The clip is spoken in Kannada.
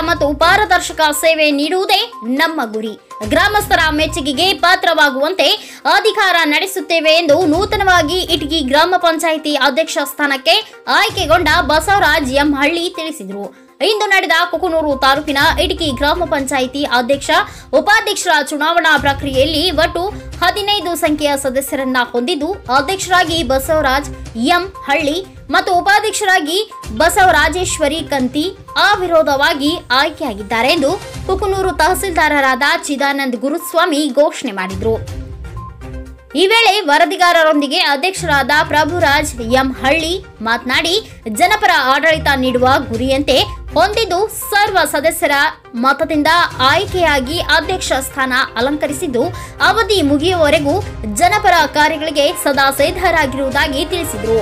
ಮತ್ತು ಪಾರದರ್ಶಕ ಸೇವೆ ನೀಡುವುದೇ ನಮ್ಮ ಗುರಿ. ಗ್ರಾಮಸ್ಥರ ಮೆಚ್ಚುಗೆಗೆ ಪಾತ್ರವಾಗುವಂತೆ ಅಧಿಕಾರ ನಡೆಸುತ್ತೇವೆ ಎಂದು ನೂತನವಾಗಿ ಇಟಗಿ ಗ್ರಾಮ ಪಂಚಾಯಿತಿ ಅಧ್ಯಕ್ಷ ಸ್ಥಾನಕ್ಕೆ ಆಯ್ಕೆಗೊಂಡ ಬಸವರಾಜ್ ಎಂ ಹಳ್ಳಿ ತಿಳಿಸಿದರು. ಇಂದು ನಡೆದ ಕುಕನೂರು ತಾಲೂಕಿನ ಇಟಕಿ ಗ್ರಾಮ ಪಂಚಾಯಿತಿ ಅಧ್ಯಕ್ಷ, ಉಪಾಧ್ಯಕ್ಷರ ಚುನಾವಣಾ ಪ್ರಕ್ರಿಯೆಯಲ್ಲಿ ಒಟ್ಟು ಹದಿನೈದು ಸಂಖ್ಯೆಯ ಸದಸ್ಯರನ್ನ ಹೊಂದಿದ್ದು, ಅಧ್ಯಕ್ಷರಾಗಿ ಬಸವರಾಜ್ ಎಂ ಹಳ್ಳಿ ಮತ್ತು ಉಪಾಧ್ಯಕ್ಷರಾಗಿ ಬಸವರಾಜೇಶ್ವರಿ ಕಂತಿ ಅವಿರೋಧವಾಗಿ ಆಯ್ಕೆಯಾಗಿದ್ದಾರೆ ಎಂದು ಕುಕನೂರು ತಹಸೀಲ್ದಾರರಾದ ಚಿದಾನಂದ್ ಗುರುಸ್ವಾಮಿ ಘೋಷಣೆ ಮಾಡಿದರು. ಈ ವೇಳೆ ವರದಿಗಾರರೊಂದಿಗೆ ಅಧ್ಯಕ್ಷರಾದ ಪ್ರಭುರಾಜ್ ಎಂ ಹಳ್ಳಿ ಮಾತನಾಡಿ, ಜನಪರ ಆಡಳಿತ ನೀಡುವ ಗುರಿಯಂತೆ ಹೊಂದಿದ್ದು ಸರ್ವ ಸದಸ್ಯರ ಮತದಿಂದ ಆಯ್ಕೆಯಾಗಿ ಅಧ್ಯಕ್ಷ ಸ್ಥಾನ ಅಲಂಕರಿಸಿದ್ದು, ಅವಧಿ ಮುಗಿಯುವವರೆಗೂ ಜನಪರ ಕಾರ್ಯಗಳಿಗೆ ಸದಾ ಸಿದ್ಧರಾಗಿರುವುದಾಗಿ ತಿಳಿಸಿದರು.